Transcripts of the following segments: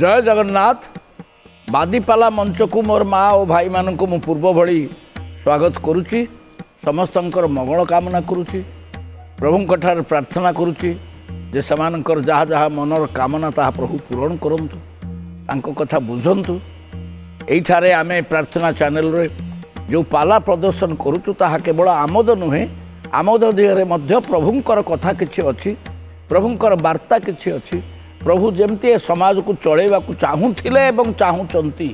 ଜୟ ଜଗନ୍ନାଥ ବାଦିପାଲା ମଞ୍ଚକୁ ମୋର ମା ଓ ଭାଇମାନଙ୍କୁ ମୁଁ ପୂର୍ବ ଭଳି ସ୍ୱାଗତ କରୁଛି ସମସ୍ତଙ୍କର ମଙ୍ଗଳ କାମନା କରୁଛି ପ୍ରଭୁଙ୍କଠାରେ ପ୍ରାର୍ଥନା କରୁଛି ଯେ ସେମାନଙ୍କର ଯାହା ଯାହା ମନର କାମନା ତାହା ପ୍ରଭୁ ପୂରଣ କରନ୍ତୁ ତାଙ୍କ କଥା ବୁଝନ୍ତୁ ଏଇଠାରେ ଆମେ ପ୍ରାର୍ଥନା ଚ୍ୟାନେଲରେ ଯେଉଁ ପାଲା ପ୍ରଦର୍ଶନ କରୁଛୁ ତାହା କେବଳ ଆମୋଦ ନୁହେଁ ଆମୋଦ ଦେହରେ ମଧ୍ୟ ପ୍ରଭୁଙ୍କର କଥା କିଛି ଅଛି ପ୍ରଭୁଙ୍କର ବାର୍ତ୍ତା କିଛି ଅଛି ପ୍ରଭୁ ଯେମିତି ଏ ସମାଜକୁ ଚଳେଇବାକୁ ଚାହୁଁଥିଲେ ଏବଂ ଚାହୁଁଛନ୍ତି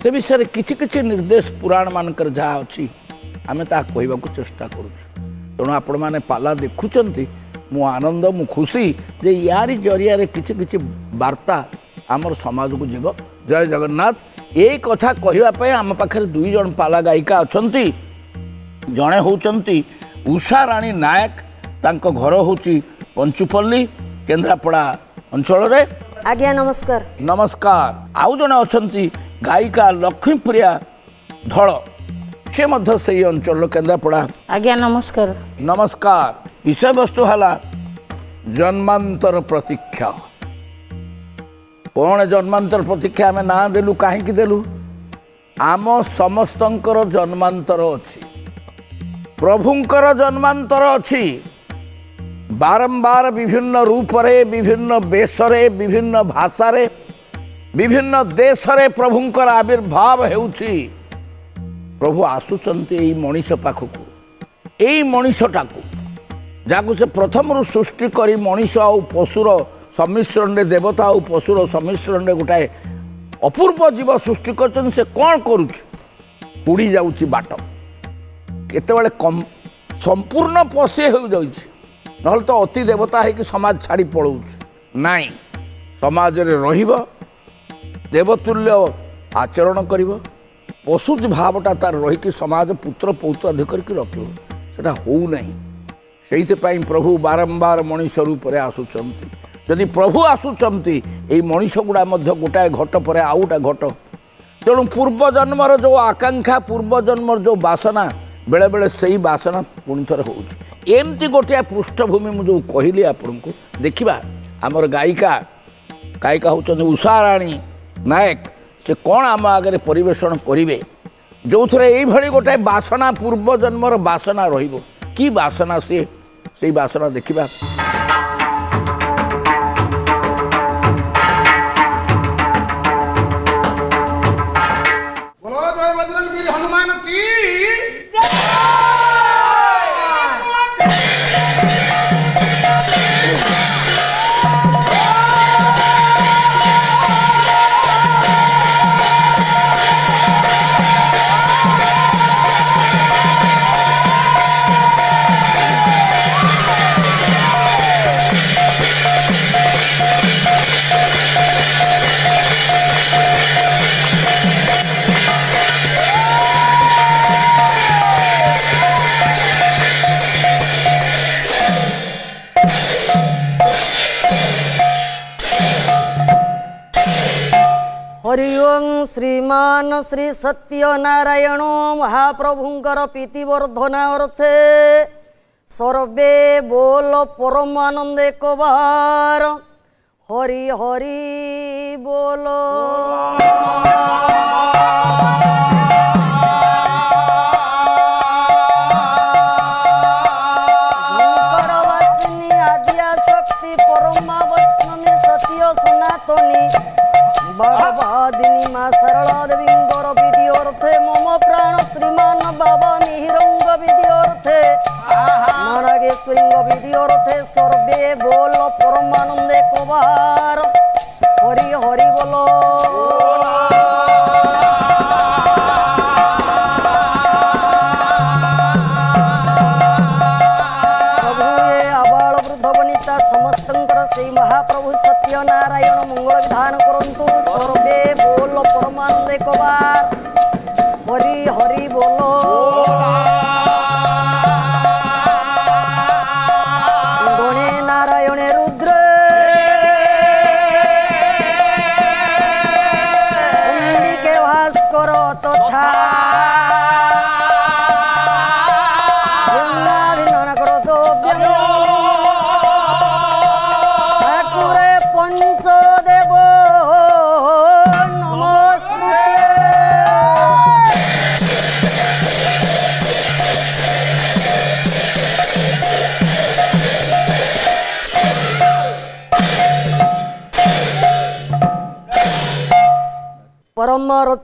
ସେ ବିଷୟରେ କିଛି କିଛି ନିର୍ଦ୍ଦେଶ ପୁରାଣମାନଙ୍କରେ ଯାହା ଅଛି ଆମେ ତାହା କହିବାକୁ ଚେଷ୍ଟା କରୁଛୁ ତେଣୁ ଆପଣମାନେ ପାଲା ଦେଖୁଛନ୍ତି ମୁଁ ଆନନ୍ଦ ମୁଁ ଖୁସି ଯେ ୟାରି ଜରିଆରେ କିଛି କିଛି ବାର୍ତ୍ତା ଆମର ସମାଜକୁ ଯିବ ଜୟ ଜଗନ୍ନାଥ ଏଇ କଥା କହିବା ପାଇଁ ଆମ ପାଖରେ ଦୁଇ ଜଣ ପାଲା ଗାୟିକା ଅଛନ୍ତି ଜଣେ ହେଉଛନ୍ତି ଉଷାରାଣୀ ନାୟକ ତାଙ୍କ ଘର ହେଉଛି ପଞ୍ଚୁପଲ୍ଲୀ କେନ୍ଦ୍ରାପଡ଼ା ଅଞ୍ଚଳରେ ଆଜ୍ଞା ନମସ୍କାର ନମସ୍କାର ଆଉ ଜଣେ ଅଛନ୍ତି ଗାୟିକା ଲକ୍ଷ୍ମୀପ୍ରିୟା ଧଳ ସେ ମଧ୍ୟ ସେଇ ଅଞ୍ଚଳର କେନ୍ଦ୍ରାପଡ଼ା ଆଜ୍ଞା ନମସ୍କାର ନମସ୍କାର ବିଷୟବସ୍ତୁ ହେଲା ଜନ୍ମାନ୍ତର ପ୍ରତୀକ୍ଷା କ'ଣ ଜନ୍ମାନ୍ତର ପ୍ରତୀକ୍ଷା ଆମେ ନାଁ ଦେଲୁ କାହିଁକି ଦେଲୁ ଆମ ସମସ୍ତଙ୍କର ଜନ୍ମାନ୍ତର ଅଛି ପ୍ରଭୁଙ୍କର ଜନ୍ମାନ୍ତର ଅଛି ବାରମ୍ବାର ବିଭିନ୍ନ ରୂପରେ ବିଭିନ୍ନ ବେଶରେ ବିଭିନ୍ନ ଭାଷାରେ ବିଭିନ୍ନ ଦେଶରେ ପ୍ରଭୁଙ୍କର ଆବିର୍ଭାବ ହେଉଛି ପ୍ରଭୁ ଆସୁଛନ୍ତି ଏଇ ମଣିଷ ପାଖକୁ ଏଇ ମଣିଷଟାକୁ ଯାହାକୁ ସେ ପ୍ରଥମରୁ ସୃଷ୍ଟି କରି ମଣିଷ ଆଉ ପଶୁର ସମିଶ୍ରଣରେ ଦେବତା ଆଉ ପଶୁର ସମିଶ୍ରଣରେ ଗୋଟାଏ ଅପୂର୍ବ ଜୀବ ସୃଷ୍ଟି କରିଛନ୍ତି ସେ କ'ଣ କରୁଛି ପୋଡ଼ି ଯାଉଛି ବାଟ କେତେବେଳେ କମ୍ ସମ୍ପୂର୍ଣ୍ଣ ପଶି ହେଉଯାଉଛି নহলে তো অতি দেবতা হয়েকি সমাজ ছাড়ি পলাউছ নাই সমাজের রহব দেবতুল্য আচরণ করব পশুজ ভাবটা তার রহিকি সমাজ পুত্র পৌত আদি করি রকিব সেটা হও না সেইপাই প্রভু বারম্বার মনিষ রূপে আসুচার যদি প্রভু আসুচার এই মনিষ গুড়া মধ্যে গোটায় ঘট পরে আউটা ঘট তেমন পূর্বজন্মর যে আকাঙ্ক্ষা পূর্বজন্মর যে বাসনা बेले बेले से ही बासना पुणी थे होमती गोटे पृष्ठभूमि मुझे कहली आपण को देखा आमर गायिका गायिका हूँ उषाराणी नायक से कौन आम आगे परेषण करे जो थे ये गोटे बासना जन्मर बासना रही बासना सी से बासना देखा ଶ୍ରୀମାନ ଶ୍ରୀ ସତ୍ୟ ନାରାୟଣ ମହାପ୍ରଭୁଙ୍କର ପ୍ରୀତି ବର୍ଦ୍ଧନା ଅର୍ଥେ ସର୍ବେ ବୋଲ ପରମାନନ୍ଦ ଏକ ବାର ହରି ହରି ବୋଲ ଆଦିଆ ଶକ୍ତି ପରମା ବୈଷ୍ଣମୀ ସତ୍ୟ ସନାତନୀ ভগবান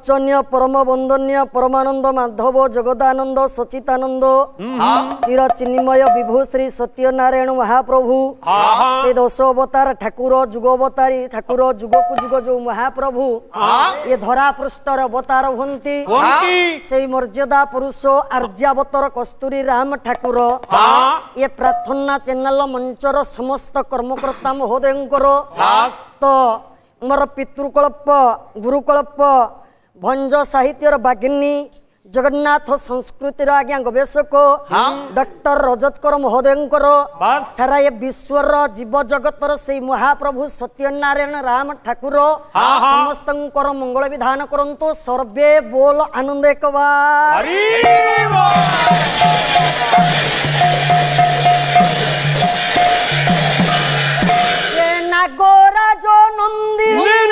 वाचन्य परम वंदन्य परमानंद माधव जगदानंद सचितानंद हम्म। हाँ। चिर चिन्मय विभु श्री सत्यनारायण महाप्रभु से दश अवतार ठाकुर जुग अवतारी ठाकुर जुग को जुग जो महाप्रभु ये धरा पृष्ठर अवतार हंती से मर्यादा पुरुष आर्यावतर कस्तूरी राम ठाकुर ये प्रार्थना चैनल मंचर समस्त कर्मकर्ता महोदय तो मोर पितृकल्प गुरुकल्प ଭଞ୍ଜ ସାହିତ୍ୟର ବାଗିନୀ ଜଗନ୍ନାଥ ସଂସ୍କୃତିର ଆଜ୍ଞା ଗବେଷକ ଡକ୍ଟର ରଜତକର ମହୋଦୟଙ୍କର ସାରା ଏ ବିଶ୍ୱର ଜୀବ ଜଗତର ସେଇ ମହାପ୍ରଭୁ ସତ୍ୟନାରାୟଣ ରାମ ଠାକୁର ସମସ୍ତଙ୍କର ମଙ୍ଗଳ ବିଧାନ କରନ୍ତୁ ସର୍ବେ ବୋଲ ଆନନ୍ଦ ଏକ ବାଗରାଜ ନନ୍ଦିନୀ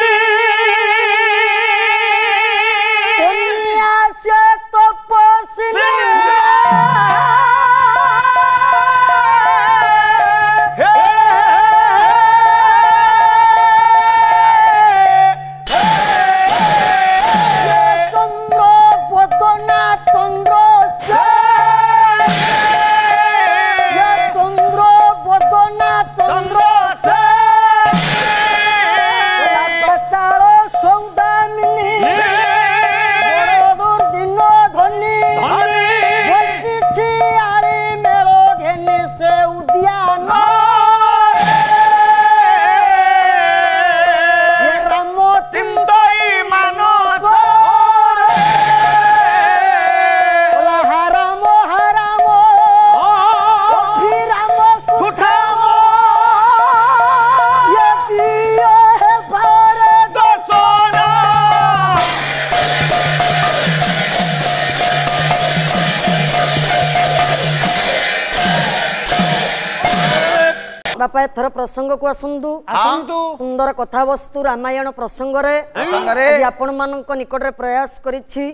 ପ୍ରସଙ୍ଗକୁ ଆସନ୍ତୁ ଆସନ୍ତୁ ସୁନ୍ଦର କଥାବସ୍ତୁ ରାମାୟଣ ପ୍ରସଙ୍ଗରେ ଆପଣ ମାନଙ୍କ ନିକଟରେ ପ୍ରୟାସ କରିଛି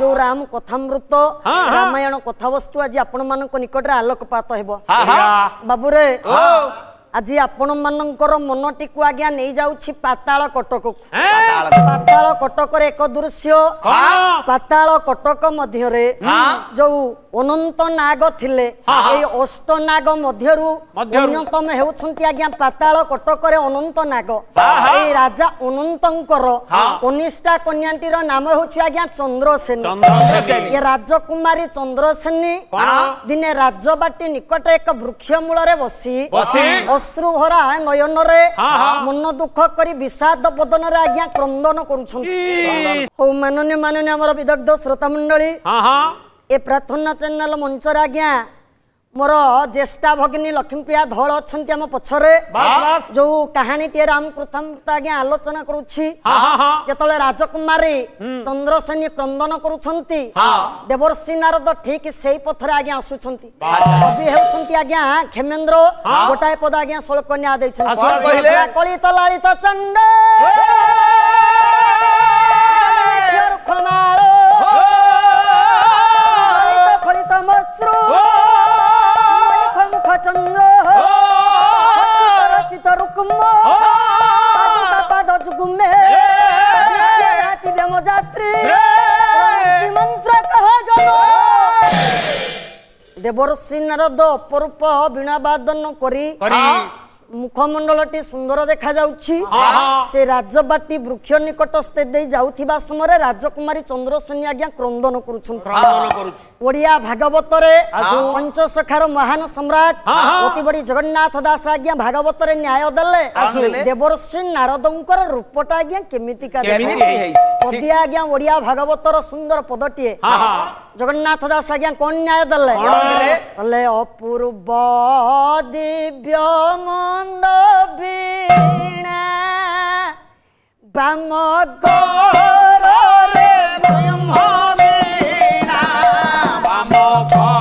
ଯୋଉ ରାମ କଥାମୃତ ରାମାୟଣ କଥାବସ୍ତୁ ଆଜି ଆପଣ ମାନଙ୍କ ନିକଟରେ ଆଲୋକପାତ ହେବ ବାବୁରେ ଆଜି ଆପଣ ମାନଙ୍କର ମନଟିକୁ ଆଜ୍ଞା ନେଇଯାଉଛି ପାତାଳ କଟକ ପାତାଳ କଟକରେ ଏକ ଦୃଶ୍ୟ ପାତାଳ କଟକ ମଧ୍ୟରେ ଯୋଉ ଅନନ୍ତ ନାଗ ଥିଲେ ଏଇ ଅଷ୍ଟନାଗ ମଧ୍ୟରୁ ଅନ୍ୟତମ ହେଉଛନ୍ତି ଆଜ୍ଞା ପାତାଳ କଟକରେ ଅନନ୍ତ ନାଗ ଏଇ ରାଜା ଅନନ୍ତଙ୍କର କନିଷ୍ଠା କନ୍ୟାଟିର ନାମ ହେଉଛି ଆଜ୍ଞା ଚନ୍ଦ୍ରସେନ ଏ ରାଜକୁମାରୀ ଚନ୍ଦ୍ରସେନୀ ଦିନେ ରାଜବାଟି ନିକଟ ଏକ ବୃକ୍ଷ ମୂଳରେ ବସି ଅଶ୍ରୁଭରା ନୟନରେ ମନ ଦୁଃଖ କରି ବିଷାଦ ବଦନରେ ଆଜ୍ଞା କ୍ରନ୍ଦନ କରୁଛନ୍ତି ହଉ ମାନନୀୟ ମାନନୀୟ ଆମର ବିଦଗ୍ଧ ଶ୍ରୋତା ମଣ୍ଡଳୀ ଏ ପ୍ରାର୍ଥନା ଚ୍ୟାନେଲ ମଞ୍ଚରେ ଆଜ୍ଞା ମୋର ଜ୍ୟେଷ୍ଠା ଭଗିନୀ ଲକ୍ଷ୍ମୀପ୍ରିୟା ଧଳ ଅଛନ୍ତି ଆମ ପଛରେ ଯୋଉ କାହାଣୀଟିଏ ରାମକୃତାମୃତ ଆଜ୍ଞା ଆଲୋଚନା କରୁଛି ଯେତେବେଳେ ରାଜକୁମାରୀ ଚନ୍ଦ୍ରସେନୀ କ୍ରନ୍ଦନ କରୁଛନ୍ତି ଦେବର୍ଷି ନାରଦ ଠିକ ସେଇ ପଥରେ ଆଜ୍ଞା ଆସୁଛନ୍ତି କବି ହେଉଛନ୍ତି ଆଜ୍ଞା କ୍ଷେମେନ୍ଦ୍ର ଗୋଟାଏ ପଦ ଆଜ୍ଞା ଷୋଳକନ୍ୟା ଦେଇଛନ୍ତି କଳିତ ଲାଳିତ ଚଣ୍ଡ ଚନ୍ଦ୍ର ରଚିତ ରୁକ୍ମାଦ ଯୁଗୁମେ ରାତିରେ ମୋ ଦେବର ସିନାର ଦ ଅପରୂପ ବୀଣା ବାଦନ କରି ମୁଖମଣ୍ଡଳଟି ସୁନ୍ଦର ଦେଖାଯାଉଛି ସେ ରାଜବାଟି ବୃକ୍ଷ ନିକଟସ୍ଥ ଦେଇ ଯାଉଥିବା ସମୟରେ ରାଜକୁମାରୀ ଚନ୍ଦ୍ରସେନୀ ଆଜ୍ଞା କ୍ରନ୍ଦନ କରୁଛନ୍ତି ଓଡ଼ିଆ ଭାଗବତରେ ପଞ୍ଚସଖାର ମହାନ ସମ୍ରାଟ ଅତିବଡ଼ି ଜଗନ୍ନାଥ ଦାସ ଆଜ୍ଞା ଭାଗବତରେ ନ୍ୟାୟ ଦେଲେ ଦେବର୍ଷି ନାରଦଙ୍କର ରୂପଟା ଆଜ୍ଞା କେମିତିକା ଦେଖିବେ ଆଜ୍ଞା ଓଡ଼ିଆ ଭାଗବତର ସୁନ୍ଦର ପଦଟିଏ ଜଗନ୍ନାଥ ଦାସ ଆଜ୍ଞା କ'ଣ ନ୍ୟାୟ ଦେଲେ ହେଲେ ଅପୂର୍ବ ଦିବ୍ୟ ମନ୍ଦ ବୀଣା ବାମ ଗରରେ ବ୍ରହ୍ମ ବୀଣା ବାମ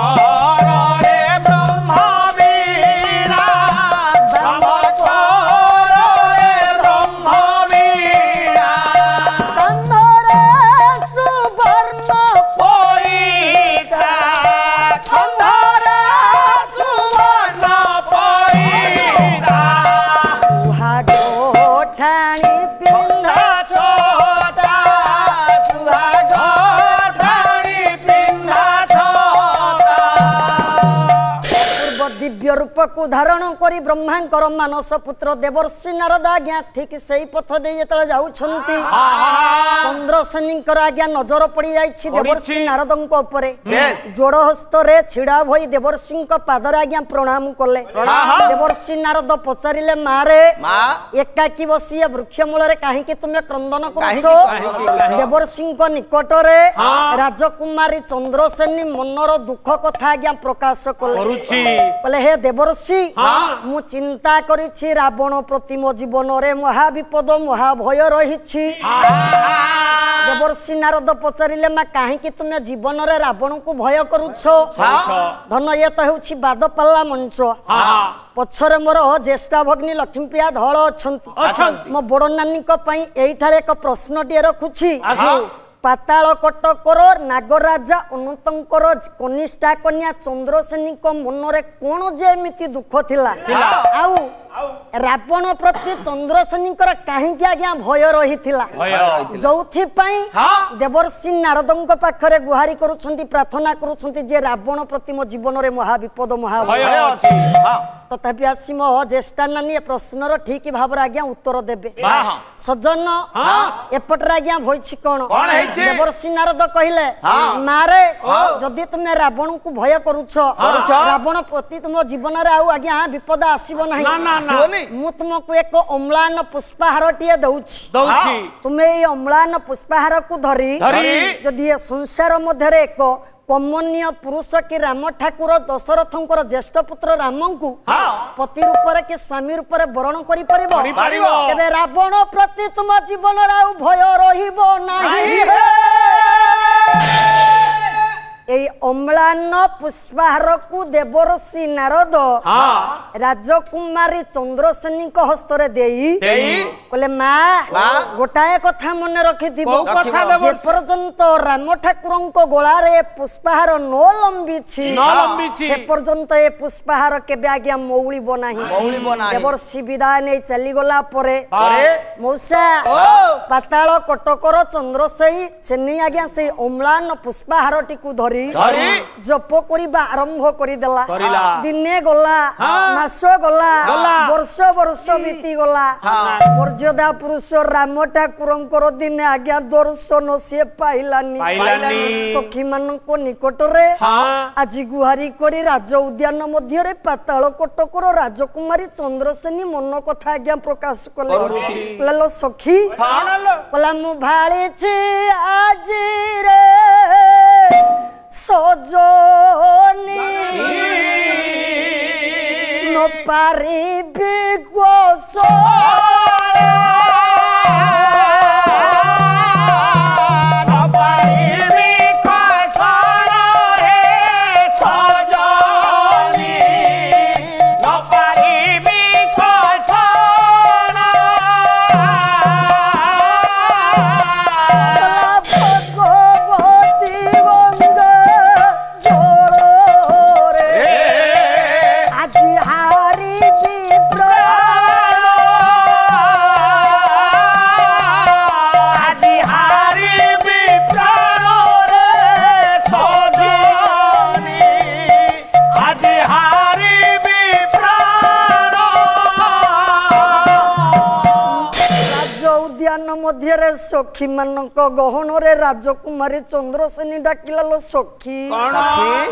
ପଥକୁ ଧାରଣ କରି ବ୍ରହ୍ମାଙ୍କର ମାନସ ପୁତ୍ର ଦେବର୍ଷି ନାରଦ ଆଜ୍ଞା ଠିକ ସେଇ ପଥ ଦେଇ ଯେତେବେଳେ ଯାଉଛନ୍ତି ଚନ୍ଦ୍ରସେନୀଙ୍କର ଆଜ୍ଞା ନଜର ପଡ଼ିଯାଇଛି ଦେବର୍ଷି ନାରଦଙ୍କ ଉପରେ ଜୋଡ଼ ହସ୍ତରେ ଛିଡ଼ା ହୋଇ ଦେବର୍ଷିଙ୍କ ପାଦରେ ଆଜ୍ଞା ପ୍ରଣାମ କଲେ ଦେବର୍ଷି ନାରଦ ପଚାରିଲେ ମାରେ ଏକାକି ବସି ଏ ବୃକ୍ଷ ମୂଳରେ କାହିଁକି ତୁମେ କ୍ରନ୍ଦନ କରୁଛ ଦେବର୍ଷିଙ୍କ ନିକଟରେ ରାଜକୁମାରୀ ଚନ୍ଦ୍ରସେନୀ ମନର ଦୁଃଖ କଥା ଆଜ୍ଞା ପ୍ରକାଶ କଲେ କହିଲେ ହେ ଦେବର ଦୋଷୀ ମୁଁ ଚିନ୍ତା କରିଛି ରାବଣ ପ୍ରତି ମୋ ଜୀବନରେ ମହା ବିପଦ ରହିଛି ଦେବର୍ଷି ନାରଦ ପଚାରିଲେ ମା କାହିଁକି ତୁମେ ଜୀବନରେ ରାବଣଙ୍କୁ ଭୟ କରୁଛ ଧନ ଇଏ ତ ହେଉଛି ବାଦପାଲା ମଞ୍ଚ ପଛରେ ମୋର ଜ୍ୟେଷ୍ଠ ଭଗ୍ନୀ ଲକ୍ଷ୍ମୀପ୍ରିୟା ଧଳ ଅଛନ୍ତି ମୋ ବଡ ନାନୀଙ୍କ ପାଇଁ ଏଇଠାରେ ଏକ ପ୍ରଶ୍ନଟିଏ ରଖୁଛି ପାତାଳକଟକର ନାଗରାଜା ଅନନ୍ତଙ୍କର କନିଷ୍ଠା କନ୍ୟା ଚନ୍ଦ୍ରସେନୀଙ୍କ ମନରେ କ'ଣ ଯେ ଏମିତି ଦୁଃଖ ଥିଲା ଆଉ ରାବଣ ପ୍ରତି ଚନ୍ଦ୍ରସେନୀଙ୍କର କାହିଁକି ଆଜ୍ଞା ଭୟ ରହିଥିଲା ଯୋଉଥିପାଇଁ ଦେବର୍ଷି ନାରଦଙ୍କ ପାଖରେ ଗୁହାରି କରୁଛନ୍ତି ପ୍ରାର୍ଥନା କରୁଛନ୍ତି ଯେ ରାବଣ ପ୍ରତି ମୋ ଜୀବନରେ ମହାବିପଦ ମହା ତଥାପି ଆସି ମୋ ଜ୍ୟେଷ୍ଠା ନାନୀ ଏ ପ୍ରଶ୍ନର ଠିକ ଭାବରେ ଆଜ୍ଞା ଉତ୍ତର ଦେବେ ସଜନ ଏପଟରେ ଆଜ୍ଞା ହୋଇଛି କ'ଣ ଦେବରସିଂହ ନାରଦ କହିଲେ ମାରେ ଯଦି ତୁମେ ରାବଣଙ୍କୁ ଭୟ କରୁଛ ରାବଣ ପ୍ରତି ତୁମ ଜୀବନରେ ଆଉ ଆଜ୍ଞା ବିପଦ ଆସିବ ନାହିଁ ମୁଁ ତୁମକୁ ଏକ ଅମ୍ଳାନ ପୁଷ୍ପାହାରଟିଏ ଦଉଛି ତୁମେ ଏଇ ଅମ୍ଳାନ ପୁଷ୍ପାହାରକୁ ଧରି ଯଦି ଏ ସଂସାର ମଧ୍ୟରେ ଏକ ପମନୀୟ ପୁରୁଷ କି ରାମ ଠାକୁର ଦଶରଥଙ୍କର ଜ୍ୟେଷ୍ଠ ପୁତ୍ର ରାମଙ୍କୁ ପତି ରୂପରେ କି ସ୍ୱାମୀ ରୂପରେ ବରଣ କରିପାରିବ ତେବେ ରାବଣ ପ୍ରତି ତୁମ ଜୀବନରେ ଆଉ ଭୟ ରହିବ ନାହିଁ ଏଇ ଅମ୍ଳାନ ପୁଷ୍ପାହାରକୁ ଦେବରଶି ନାରଦ ରାଜକୁମାରୀ ଚନ୍ଦ୍ରସେନୀଙ୍କ ହସ୍ତରେ ଦେଇ କହିଲେ ମା ଗୋଟାଏ କଥା ମନେ ରଖିଥିବ ଯେପର୍ଯ୍ୟନ୍ତ ରାମ ଠାକୁରଙ୍କ ଗୋଳାରେ ପୁଷ୍ପାହାର ନ ଲମ୍ବିଛି ସେପର୍ଯ୍ୟନ୍ତ ଏ ପୁଷ୍ପାହାର କେବେ ଆଜ୍ଞା ମୌଳିବ ନାହିଁ ଦେବର୍ଷି ବିଦାୟ ନେଇ ଚାଲିଗଲା ପରେ ମଉସା ପାତାଳ କଟକର ଚନ୍ଦ୍ରସେନୀ ସେ ନେଇ ଆଜ୍ଞା ସେଇ ଅମ୍ଳାନ ପୁଷ୍ପାହାରଟିକୁ ଧରି ধরি জপ করিবা আরম্ভ করি দেলা দিনে গলা মাস গলা বর্ষ বর্ষ বিতি গলা মর্যাদা পুরুষ রাম ঠাকুরঙ্কর দিনে আজ্ঞা দর্শন সে পাইলানি সখী মানক নিকটরে আজি গুহারি করে রাজ উদ্যান মধ্যে পাতাল কটকর রাজকুমারী চন্দ্রসেনী মন কথা আজ্ঞা প্রকাশ কলে কলাল সখী কলা মু ভাড়ি আজি রে soggiorni non pari più sole ସଖୀମାନଙ୍କ ଗହଣରେ ରାଜକୁମାରୀ ଚନ୍ଦ୍ରସେନୀ ଡାକିଲା ଲୋ ସଖୀ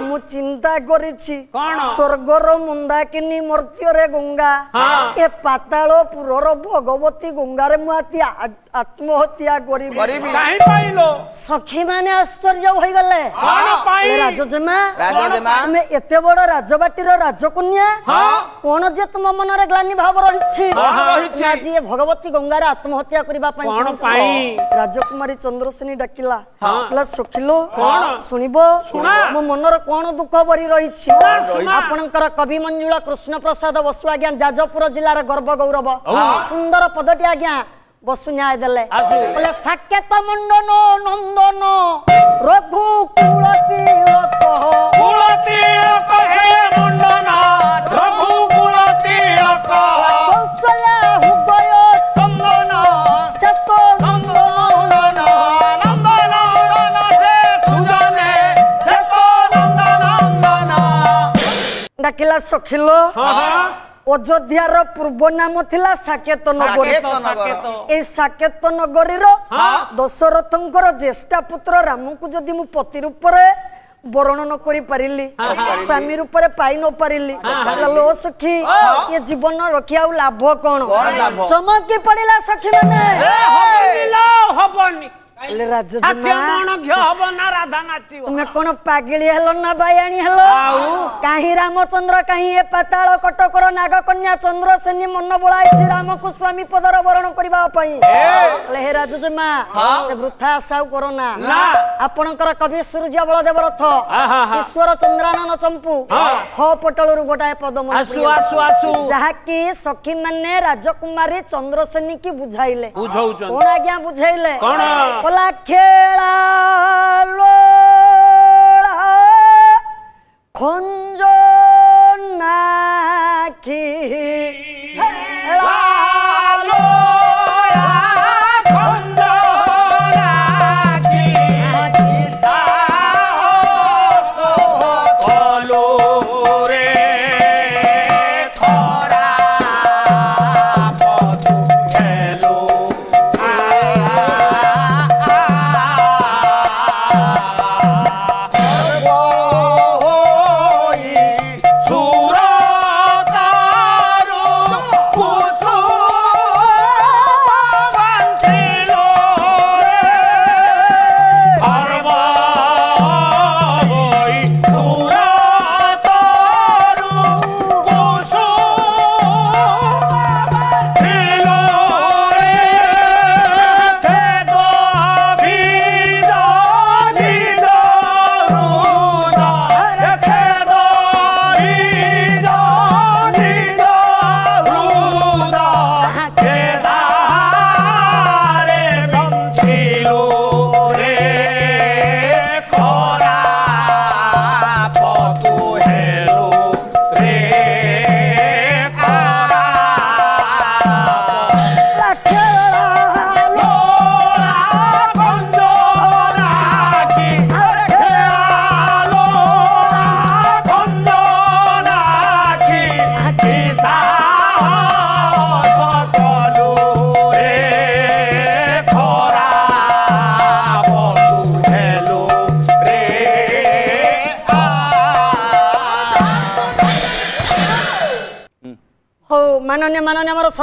ମୁଁ ଚିନ୍ତା କରିଛି ସ୍ୱର୍ଗର ମୁନ୍ଦାକିନୀ ମର୍ତ୍ତ୍ୟରେ ଗଙ୍ଗା ଏ ପାତାଳପୁରର ଭଗବତୀ ଗଙ୍ଗାରେ ମୁଁ ଆତି ଆଜି ଆତ୍ମହତ୍ୟା କରିବି କାହିଁ ପାଇଲୁ ସଖୀ ମାନେ ଆଶ୍ଚର୍ଯ୍ୟ ହୋଇଗଲେ କଣ ପାଇ ରାଜଜେମା ରାଜଜେମା ତମେ ଏତେ ବଡ ରାଜବାଟୀର ରାଜକନ୍ୟା ହଁ କଣ ଯେ ତମ ମନରେ ଗ୍ଲାନି ଭାବ ରହିଛି କଣ ରହିଛି ଆଜି ଏ ଭଗବତୀ ଗଙ୍ଗାରେ ଆତ୍ମହତ୍ୟା କରିବା ପାଇଁ କଣ ପାଇ ରାଜକୁମାରୀ ଚନ୍ଦ୍ରସେନୀ ଡାକିଲା ହଁ ସଖିଲୁ କଣ ଶୁଣିବ ଶୁଣା ମୋ ମନର କଣ ଦୁଃଖ ଭରି ରହିଛି ଆପଣଙ୍କର କବି ମଞ୍ଜୁଳା କୃଷ୍ଣ ପ୍ରସାଦ ବସୁ ଆଜ୍ଞା ଯାଜପୁର ଜିଲ୍ଲାର ଗର୍ବ ଗୌରବ ସୁନ୍ଦର ପଦଟି ଆଜ୍ଞା ବସୁନ୍ୟାୟ ଦେଲେ ବୋଲେ ସାକେତ ମଣ୍ଡନ ନନ୍ଦନ ରଘୁ କୁଳ ତିଳକ କୁଳ ତିଳକ ହେ ମଣ୍ଡନ ରଘୁ କୁଳ ତିଳକ କୌଶଲ୍ୟା ହୃଦୟ ଚନ୍ଦନ ଶେତ ନନ୍ଦନ ନନ୍ଦନ ସେ ସୁଜନେ ଶେତ ନନ୍ଦନ ଡାକିଲା ସଖିଲ ହଁ অযোধ্যার পূর্ব নাম লা সাকেত নগরী এই সাকেত নগরীর দশরথঙ্কর জ্যেষ্ঠা পুত্র রামকু যদি মু পতি রূপরে বরণ ন করে পারিলি স্বামী রূপরে পাই ন পারিলি লো সখী এ জীবন রক্ষি আউ লাভ কোন চমকি পড়িলা সখী মানে କହିଲେ ରାଜ ତୁମେ କଣ ପାଗିଳି ହେଲ ନା ବାୟାଣୀ ହେଲ କାହିଁ ରାମଚନ୍ଦ୍ର କାହିଁ ଏ ପାତାଳ କଟକର ନାଗକନ୍ୟା ଚନ୍ଦ୍ରସେନୀ ମନ ବୋଳାଇଛି ରାମକୁ ସ୍ୱାମୀ ପଦର ବରଣ କରିବା ପାଇଁ କହିଲେ ହେ ରାଜଜମା ସେ ବୃଥା ଆଶା ଆଉ କର ନା ଆପଣଙ୍କର କବି ସୂର୍ଯ୍ୟ ବଳଦେବ ରଥ ଈଶ୍ୱର ଚନ୍ଦ୍ରାନନ ଚମ୍ପୁ ଖ ପଟଳରୁ ଗୋଟାଏ ପଦ ଯାହାକି ସଖୀମାନେ ରାଜକୁମାରୀ ଚନ୍ଦ୍ରସେନୀ କି ବୁଝାଇଲେ କଣ ଆଜ୍ଞା ବୁଝାଇଲେ बोला खेळा लोळा खोंजो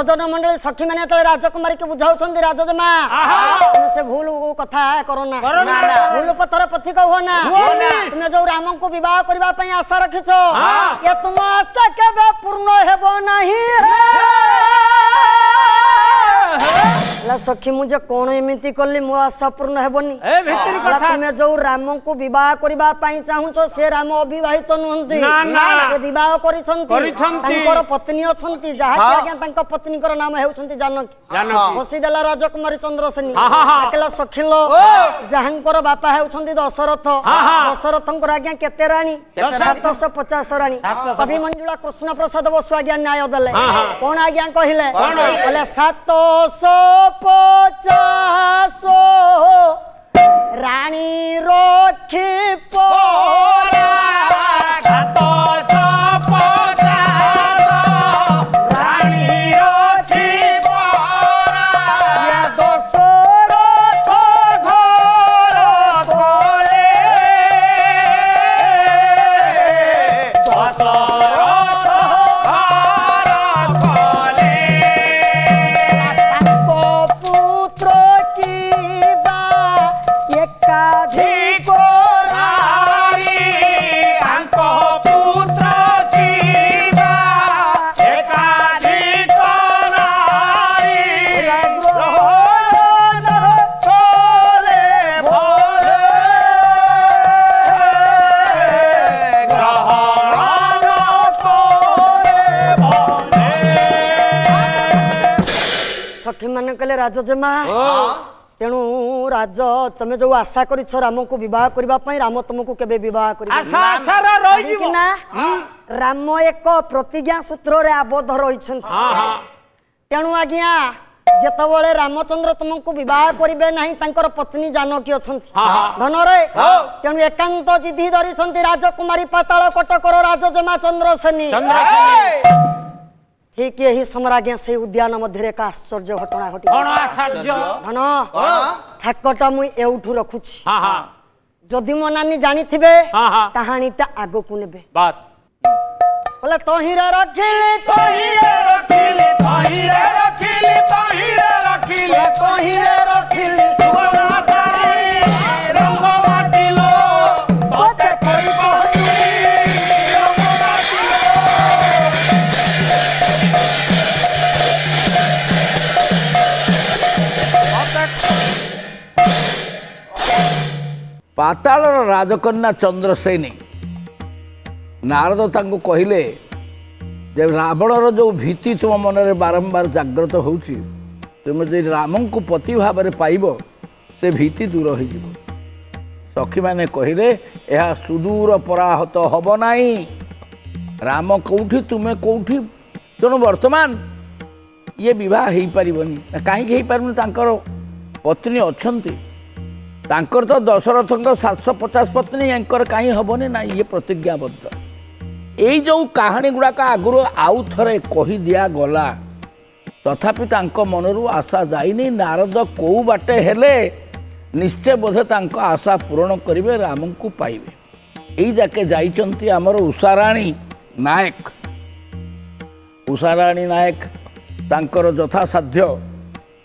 ସଜନ ମଣ୍ଡଳୀ ସଖୀ ମାନେ ଯେତେବେଳେ ରାଜକୁମାରୀକୁ ବୁଝାଉଛନ୍ତି ରାଜଜମା ତୁମେ ସେ ଭୁଲ କଥା କରନା ଭୁଲ ପଥର ପଥିକ ହୁଅ ନା ତୁମେ ଯୋଉ ରାମଙ୍କୁ ବିବାହ କରିବା ପାଇଁ ଆଶା ରଖିଛ ଏ ତୁମ ଆଶା କେବେ ପୂର୍ଣ୍ଣ ହେବ ନାହିଁ ହେଲା ସଖୀ ମୁଁ ଯେ କଣ ଏମିତି କଲି ମୋ ଆଶା ପୂର୍ଣ୍ଣ ହେବନି ତମେ ଯୋଉ ରାମଙ୍କୁ ବିବାହ କରିବା ପାଇଁ ଚାହୁଁଛ ସେ ରାମ ଅବିବାହିତ ନୁହନ୍ତି ସେ ବିବାହ କରିଛନ୍ତି ତାଙ୍କର ପତ୍ନୀ ଅଛନ୍ତି ଯାହାକି ଆଜ୍ଞା ତାଙ୍କ ପତ୍ନୀଙ୍କର ନାମ ହେଉଛନ୍ତି ଜାନକୀ ଘୋଷିଦେଲା ରାଜକୁମାରୀ ଚନ୍ଦ୍ର ସେନି ହେଲା ସଖିଲ ଯାହାଙ୍କର ବାପା ହେଉଛନ୍ତି ଦଶରଥ ଦଶରଥଙ୍କର ଆଜ୍ଞା କେତେ ରାଣୀ ସାତଶହ ପଚାଶ ରାଣୀ କବି ମଞ୍ଜୁଳା କୃଷ୍ଣ ପ୍ରସାଦ ବସୁ ଆଜ୍ଞା ନ୍ୟାୟ ଦେଲେ କଣ ଆଜ୍ଞା କହିଲେ ସାତଶହ potter. ଜେଜେମା ତେଣୁ ରାଜ ତମେ ଯୋଉ ଆଶା କରିଛ ରାମକୁ ବିବାହ କରିବା ପାଇଁ ରାମ ତମକୁ କେବେ ବିବାହ କରିବ ନା ରାମ ଏକ ପ୍ରତିଜ୍ଞା ସୂତ୍ରରେ ଆବଦ୍ଧ ରହିଛନ୍ତି ତେଣୁ ଆଜ୍ଞା ଯେତେବେଳେ ରାମଚନ୍ଦ୍ର ତୁମକୁ ବିବାହ କରିବେ ନାହିଁ ତାଙ୍କର ପତ୍ନୀ ଜାନକୀ ଅଛନ୍ତି ଧନରେ ତେଣୁ ଏକାନ୍ତ ଜିଦ୍ଧି ଧରିଛନ୍ତି ରାଜକୁମାରୀ ପାତାଳ କଟକର ରାଜଜେମା ସେନୀ ঠিক ଏହି ସମୟରେ ଆଜ୍ଞା ସେଇ ଉଦ୍ୟାନ ମଧ୍ୟରେ ଏକ ଆଶ୍ଚର୍ଯ୍ୟ ଘଟଣା ଘଟିବ ଥାକଟା ମୁଁ ଏଉଠୁ ରଖୁଛି ଯଦି ମୋ ନାନୀ ଜାଣିଥିବେ କାହାଣୀଟା ଆଗକୁ ନେବେ ବୋଲେ ତହିଁରେ ରଖିଲି ତହିଁରେ ରଖିଲି ତହିଁରେ ରଖିଲି ତହିଁରେ ରଖିଲି ତହିଁରେ ରଖିଲି ସୁବର୍ଣ୍ଣ ପାତାଳର ରାଜକନ୍ୟା ଚନ୍ଦ୍ରସେନୀ ନାରଦ ତାଙ୍କୁ କହିଲେ ଯେ ରାବଣର ଯେଉଁ ଭୀତି ତୁମ ମନରେ ବାରମ୍ବାର ଜାଗ୍ରତ ହେଉଛି ତୁମେ ଯଦି ରାମଙ୍କୁ ପତି ଭାବରେ ପାଇବ ସେ ଭୀତି ଦୂର ହୋଇଯିବ ସଖୀମାନେ କହିଲେ ଏହା ସୁଦୂର ପରାହତ ହେବ ନାହିଁ ରାମ କେଉଁଠି ତୁମେ କେଉଁଠି ତେଣୁ ବର୍ତ୍ତମାନ ଇଏ ବିବାହ ହୋଇପାରିବନି କାହିଁକି ହୋଇପାରିବନି ତାଙ୍କର ପତ୍ନୀ ଅଛନ୍ତି ତାଙ୍କର ତ ଦଶରଥଙ୍କ ସାତଶହ ପଚାଶ ପତ୍ନୀ ୟାଙ୍କର କାହିଁ ହେବନି ନା ଇଏ ପ୍ରତିଜ୍ଞାବଦ୍ଧ ଏଇ ଯେଉଁ କାହାଣୀ ଗୁଡ଼ାକ ଆଗରୁ ଆଉ ଥରେ କହି ଦିଆଗଲା ତଥାପି ତାଙ୍କ ମନରୁ ଆଶା ଯାଇନି ନାରଦ କେଉଁ ବାଟେ ହେଲେ ନିଶ୍ଚୟ ବୋଧେ ତାଙ୍କ ଆଶା ପୂରଣ କରିବେ ରାମଙ୍କୁ ପାଇବେ ଏଇ ଯାକେ ଯାଇଛନ୍ତି ଆମର ଉଷାରାଣୀ ନାୟକ ଉଷାରାଣୀ ନାୟକ ତାଙ୍କର ଯଥାସାଧ୍ୟ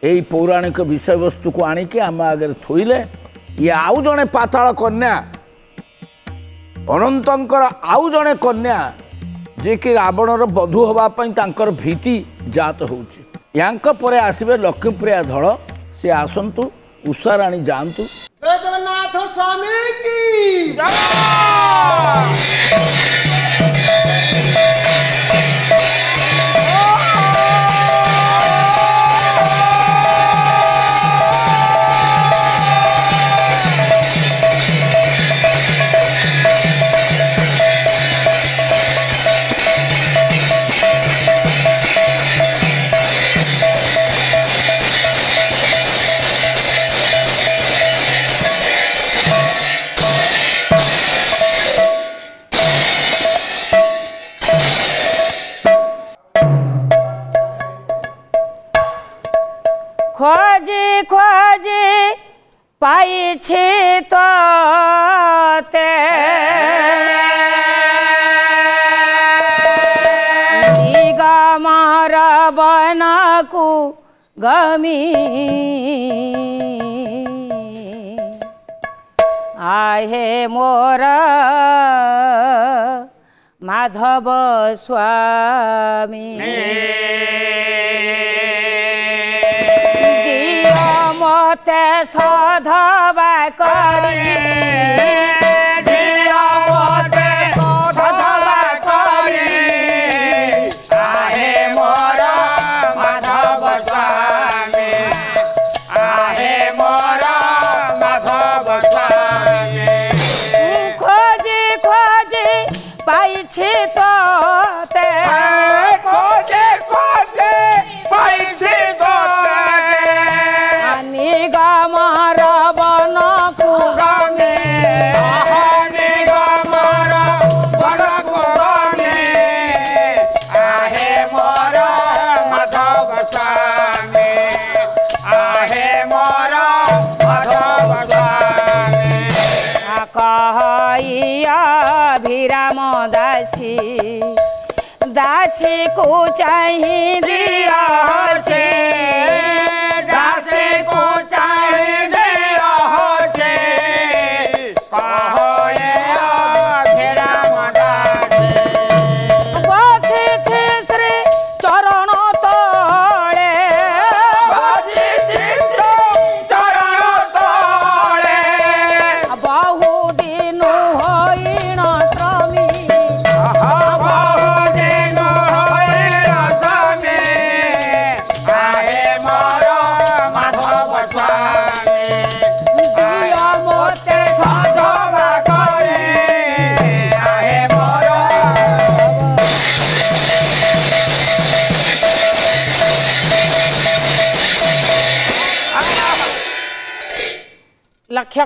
ଏଇ ପୌରାଣିକ ବିଷୟବସ୍ତୁକୁ ଆଣିକି ଆମ ଆଗରେ ଥୋଇଲେ ଇଏ ଆଉ ଜଣେ ପାତାଳ କନ୍ୟା ଅନନ୍ତଙ୍କର ଆଉ ଜଣେ କନ୍ୟା ଯିଏକି ରାବଣର ବଧୁ ହେବା ପାଇଁ ତାଙ୍କର ଭୀତି ଜାତ ହେଉଛି ୟାଙ୍କ ପରେ ଆସିବେ ଲକ୍ଷ୍ମୀପ୍ରିୟା ଧଳ ସେ ଆସନ୍ତୁ ଉଷାରାଣୀ ଯାଆନ୍ତୁ ख्वाजे पाए छे तो गा मारा बना को गमी आहे मोरा माधव स्वामी कते सौधव करिए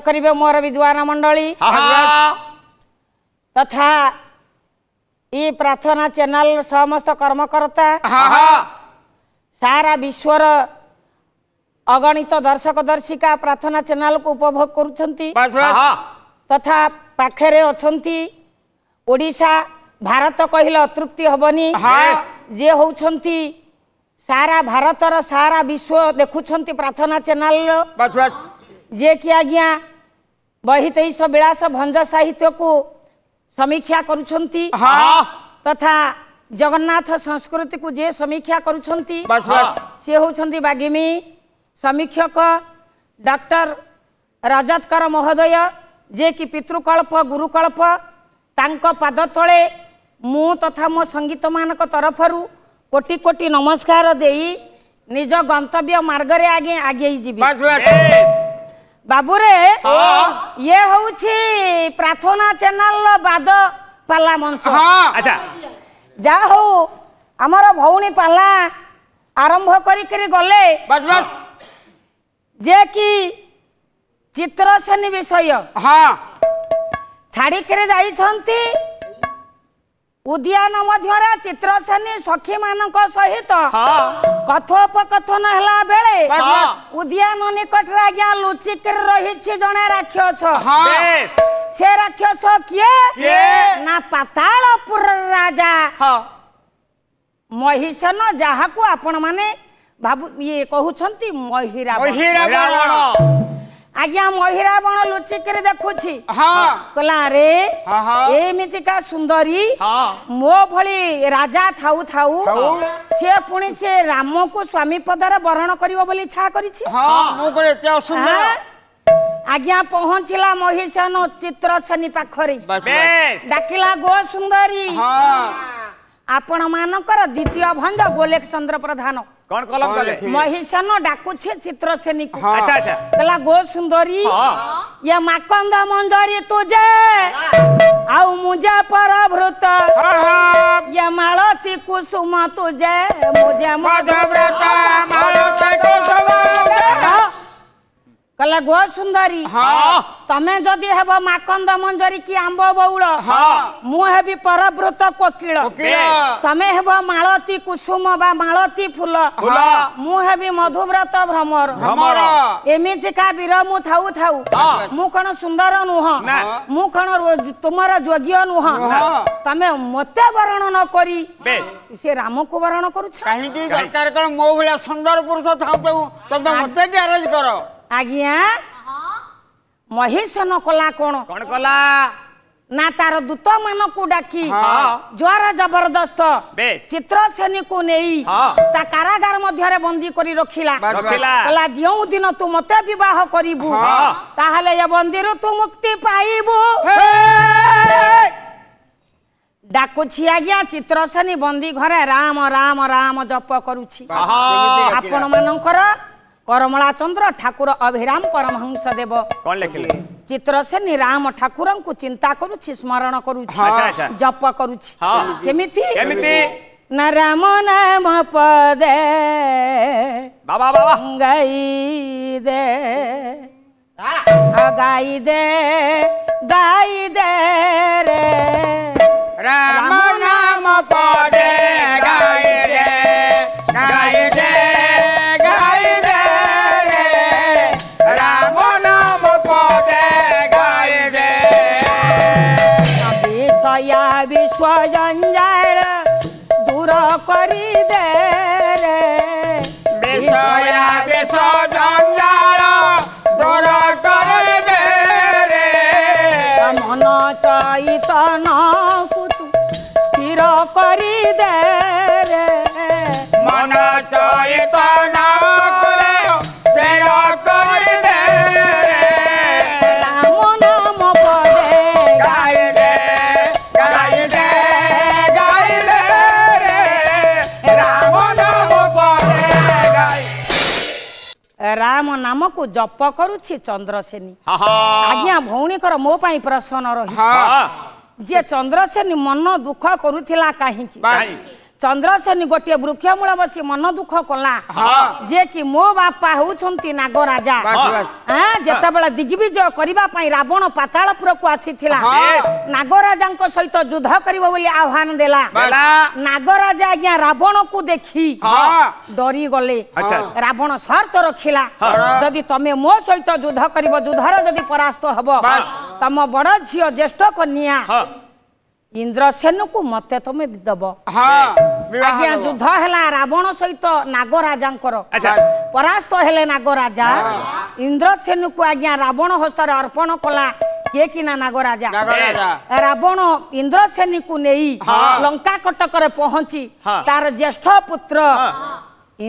କରିବେ ମୋର ବିଦ୍ୱାନ ମଣ୍ଡଳୀ ତଥା ଇ ପ୍ରାର୍ଥନା ଚ୍ୟାନେଲ ସମସ୍ତ କର୍ମକର୍ତ୍ତା ସାରା ବିଶ୍ୱର ଅଗଣିତ ଦର୍ଶକ ଦର୍ଶିକା ପ୍ରାର୍ଥନା ଚ୍ୟାନେଲକୁ ଉପଭୋଗ କରୁଛନ୍ତି ତଥା ପାଖରେ ଅଛନ୍ତି ଓଡ଼ିଶା ଭାରତ କହିଲେ ଅତୃପ୍ତି ହେବନି ଯିଏ ହେଉଛନ୍ତି ସାରା ଭାରତର ସାରା ବିଶ୍ୱ ଦେଖୁଛନ୍ତି ପ୍ରାର୍ଥନା ଚ୍ୟାନେଲର ଯିଏକି ଆଜ୍ଞା ବହି ତେଇଶ ବିଳାସ ଭଞ୍ଜ ସାହିତ୍ୟକୁ ସମୀକ୍ଷା କରୁଛନ୍ତି ତଥା ଜଗନ୍ନାଥ ସଂସ୍କୃତିକୁ ଯିଏ ସମୀକ୍ଷା କରୁଛନ୍ତି ସିଏ ହେଉଛନ୍ତି ବାଗିମୀ ସମୀକ୍ଷକ ଡକ୍ଟର ରଜତକର ମହୋଦୟ ଯିଏକି ପିତୃକଳ୍ପ ଗୁରୁକଳ୍ପ ତାଙ୍କ ପାଦ ତଳେ ମୁଁ ତଥା ମୋ ସଙ୍ଗୀତମାନଙ୍କ ତରଫରୁ କୋଟି କୋଟି ନମସ୍କାର ଦେଇ ନିଜ ଗନ୍ତବ୍ୟ ମାର୍ଗରେ ଆଗେ ଆଗେଇ ଯିବି ବାବୁରେ ଇଏ ହଉଛି ପ୍ରାର୍ଥନା ଚ୍ୟାନେଲର ବାଦ ପାଲା ମଞ୍ଚ ଯାହା ହଉ ଆମର ଭଉଣୀ ପାଲା ଆରମ୍ଭ କରିକିରି ଗଲେ ଯେ କି ଚିତ୍ରସେନୀ ବିଷୟ ଛାଡ଼ିକିରି ଯାଇଛନ୍ତି ଉଦ୍ୟାନ ମଧ୍ୟରେ ଚିତ୍ରସେନୀ ସଖୀମାନଙ୍କ ସହିତ କଥୋପକଥନ ହେଲା ବେଳେ ଉଦ୍ୟାନ ନିକଟରେ ଆଜ୍ଞା ଲୁଚିକିରି ରହିଛି ଜଣେ ରାକ୍ଷସ ସେ ରାକ୍ଷସ କିଏ ନା ପାତାଳପୁର ରାଜା ମହିଷନ ଯାହାକୁ ଆପଣମାନେ ଭାବୁ ଇଏ କହୁଛନ୍ତି ମହିରାବଣ ଆଜ୍ଞା ମହିରା ବଣ ଲୁଚିକିରି ଦେଖୁଛି କଲା ରେ ଏମିତିକା ସୁନ୍ଦରୀ ମୋ ଭଳି ରାଜା ଥାଉ ଥାଉ ସେ ପୁଣି ସେ ରାମକୁ ସ୍ୱାମୀ ପଦରେ ବରଣ କରିବ ବୋଲି ଇଚ୍ଛା କରିଛି ଆଜ୍ଞା ପହଞ୍ଚିଲା ମହିଷନ ଚିତ୍ର ଶ୍ରେଣୀ ପାଖରେ ଡାକିଲା ଗୋ ସୁନ୍ଦରୀ ଆପଣ ମାନଙ୍କର ଦ୍ୱିତୀୟ ଭଞ୍ଜ ଗୋଲେଖ ଚନ୍ଦ୍ର ପ୍ରଧାନ कौन कलम कले महिषन डाकुछे चित्रसेनी को हाँ। अच्छा अच्छा कला गो सुंदरी हाँ। ये माकंद मंजरी तुझे हाँ। आउ मुझे परभृत हाँ, हाँ। ये मालती कुसुम तुझे मुझे मधुव्रत मालती कुसुम কলা গো সুন্দরী তুমি যদি হব মাকন্দ মঞ্জরি কি আম্ব বৌল মু হেবি পরব্রত কোকিল তুমি হব মালতী কুসুম বা মালতী ফুল মু হেবি মধুব্রত ভ্রমর এমিতিকা বীর মু থাউ থাউ মু কোন সুন্দর নুহ মু কোন তোমার যোগ্য নুহ তুমি মতে বরণ ন করি সে রামকু বরণ করুছ কাহিকি দরকার কোন মো ভলিয়া সুন্দর পুরুষ থাউ থাউ তুমি মতে গ্যারেজ করো ଆଜ୍ଞା ମହିଷନ କଲା କ'ଣ କ'ଣ କଲା ନା ତାର ଦୂତମାନଙ୍କୁ ଡାକି ଜୁଆର ଜବରଦସ୍ତ ଚିତ୍ର ଶ୍ରେଣୀକୁ ନେଇ ତା କାରାଗାର ମଧ୍ୟରେ ବନ୍ଦୀ କରି ରଖିଲା କହିଲା ଯେଉଁ ଦିନ ତୁ ମତେ ବିବାହ କରିବୁ ତାହେଲେ ଏ ବନ୍ଦୀରୁ ତୁ ମୁକ୍ତି ପାଇବୁ ডাকুছি আজ্ঞা চিত্রসেনী বন্দী ঘরে রাম ରାମ ରାମ জপ করুছি আপন মানଙ୍କର परमला चंद्र ठाकुर अभिराम परमहंस देव कौन लिखिले चित्र से ठाकुर को चिंता करूछि स्मरण करूछि जप करूछि केमिति केमिति न राम नाम पदे बाबा बाबा गाई दे आ गाई दे गाई दे रे राम नाम पदे ରାମ ନାମକୁ ଜପ କରୁଛି ଚନ୍ଦ୍ରସେନୀ ଆଜ୍ଞା ଭଉଣୀଙ୍କର ମୋ ପାଇଁ ପ୍ରଶ୍ନ ରହିଛି ଯିଏ ଚନ୍ଦ୍ରସେନୀ ମନ ଦୁଃଖ କରୁଥିଲା କାହିଁକି ଚନ୍ଦ୍ରସେନୀ ଗୋଟିଏ ବୃକ୍ଷମୂଳ ବସି ମନ ଦୁଃଖ କଲା ଯେ କି ମୋ ବାପା ହେଉଛନ୍ତି ନାଗରାଜା ଯେତେବେଳେ ଦିଗ୍ବିଜୟ କରିବା ପାଇଁ ରାବଣ ପାତାଳପୁରକୁ ଆସିଥିଲା ନାଗରାଜାଙ୍କ ସହିତ ଯୁଦ୍ଧ କରିବ ବୋଲି ଆହ୍ୱାନ ଦେଲା ନାଗରାଜା ଆଜ୍ଞା ରାବଣକୁ ଦେଖି ଡରିଗଲେ ରାବଣ ସର୍ତ୍ତ ରଖିଲା ଯଦି ତମେ ମୋ ସହିତ ଯୁଦ୍ଧ କରିବ ଯୁଦ୍ଧରେ ଯଦି ପରାସ୍ତ ହବ ତମ ବଡ ଝିଅ ଜ୍ୟେଷ୍ଠ କନ୍ୟା ଇନ୍ଦ୍ରସେନ କୁ ମତେ ତମେ ଦବ ଆଜ୍ଞା ଯୁଦ୍ଧ ହେଲା ରାବଣ ସହିତ ନାଗରାଜାଙ୍କର ପରାସ୍ତ ହେଲେ ନାଗରାଜା ଇନ୍ଦ୍ରସେନକୁ ଆଜ୍ଞା ରାବଣ ହସ୍ତରେ ଅର୍ପଣ କଲା କିଏ କିନା ନାଗରାଜା ରାବଣ ଇନ୍ଦ୍ରସେନୀକୁ ନେଇ ଲଙ୍କା କଟକରେ ପହଞ୍ଚି ତାର ଜ୍ୟେଷ୍ଠ ପୁତ୍ର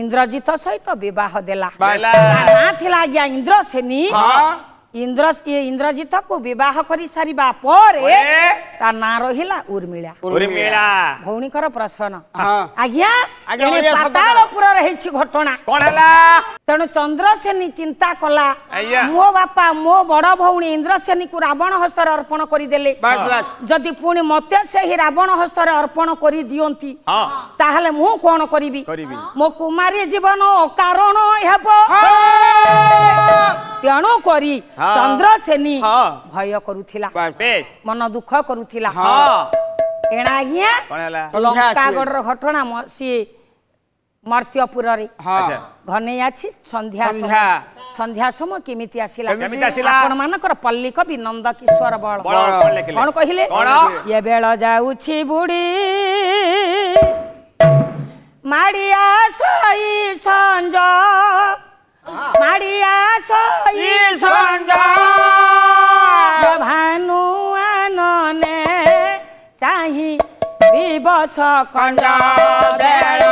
ଇନ୍ଦ୍ରଜିତ ସହିତ ବିବାହ ଦେଲା ତା ନାଁ ଥିଲା ଆଜ୍ଞା ଇନ୍ଦ୍ରସେନୀ ଇନ୍ଦ୍ର ଇନ୍ଦ୍ରଜିତକୁ ବିବାହ କରିସାରିବା ପରେ ତା ନାଁ ରହିଲା ଉର୍ମିଳା ଉର୍ମିଳା ଭଉଣୀଙ୍କର ପ୍ରସନ୍ନ ଆଜ୍ଞା ପାତାଳପୁରର ହେଇଛି ଘଟଣା କଣ ହେଲା ତେଣୁ ଚନ୍ଦ୍ରସେନୀ ଚିନ୍ତା କଲା ମୋ ବାପା ମୋ ବଡ ଭଉଣୀ ଇନ୍ଦ୍ରସେନୀକୁ ରାବଣ ହସ୍ତରେ ଅର୍ପଣ କରିଦେଲେ ଯଦି ପୁଣି ମତେ ସେହି ରାବଣ ହସ୍ତରେ ଅର୍ପଣ କରିଦିଅନ୍ତି ତାହେଲେ ମୁଁ କଣ କରିବି ମୋ କୁମାରୀ ଜୀବନ ଅକାରଣ ହେବ ତେଣୁ କରି ଚନ୍ଦ୍ରସେନୀ ଭୟ କରୁଥିଲା ମନ ଦୁଃଖ କରୁଥିଲା ଏଣା ଆଜ୍ଞା ଲଙ୍କାଗଡ଼ର ଘଟଣା ସିଏ ମର୍ତ୍ତ୍ୟପୁରରେ ଘନେଇ ଅଛି ସନ୍ଧ୍ୟା ସନ୍ଧ୍ୟା ସମୟ କେମିତି ଆସିଲା ଆପଣ ମାନଙ୍କର ପଲ୍ଲୀ କବି ନନ୍ଦ କିଶୋର ବଳ କଣ କହିଲେ ଏ ବେଳ ଯାଉଛି ବୁଢ଼ୀ ମାଡ଼ିଆ ସଇ ସଞ୍ଜ माड़िया सोई संजा ভানুয়াননে চাহি বিবস কঞ্জ বেড়া